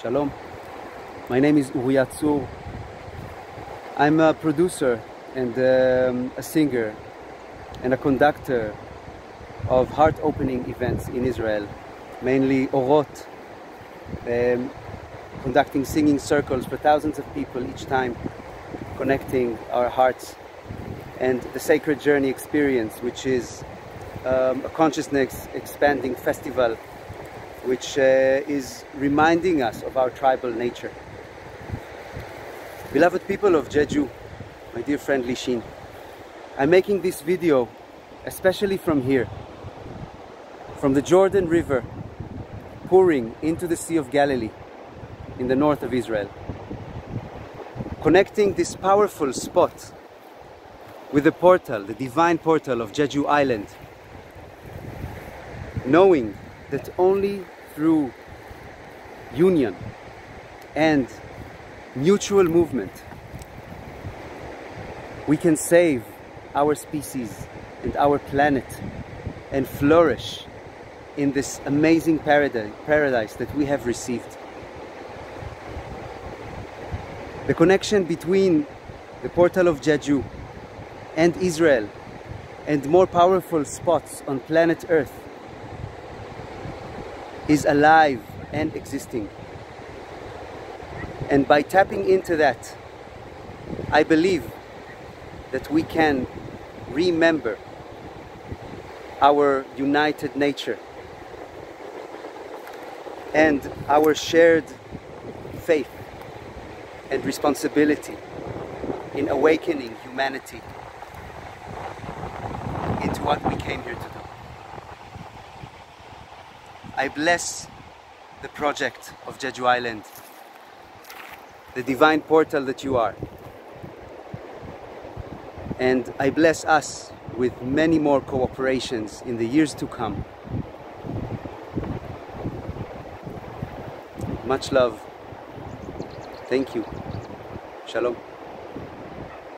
Shalom. My name is Uria Tsur. I'm a producer and um, a singer and a conductor of heart-opening events in Israel, mainly Orot, um, conducting singing circles for thousands of people each time, connecting our hearts, and the Sacred Journey Experience, which is um, a consciousness expanding festival which uh, is reminding us of our tribal nature. Beloved people of Jeju, my dear friend Lixin, I'm making this video especially from here, from the Jordan River pouring into the Sea of Galilee in the north of Israel, connecting this powerful spot with the portal, the divine portal of Jeju Island, knowing that only through union and mutual movement, we can save our species and our planet and flourish in this amazing paradise that we have received. The connection between the portal of Jeju and Israel and more powerful spots on planet Earth is alive and existing. And by tapping into that, I believe that we can remember our united nature and our shared faith and responsibility in awakening humanity into what we came here to do. I bless the project of Jeju Island, the divine portal that you are. And I bless us with many more cooperations in the years to come. Much love. Thank you. Shalom.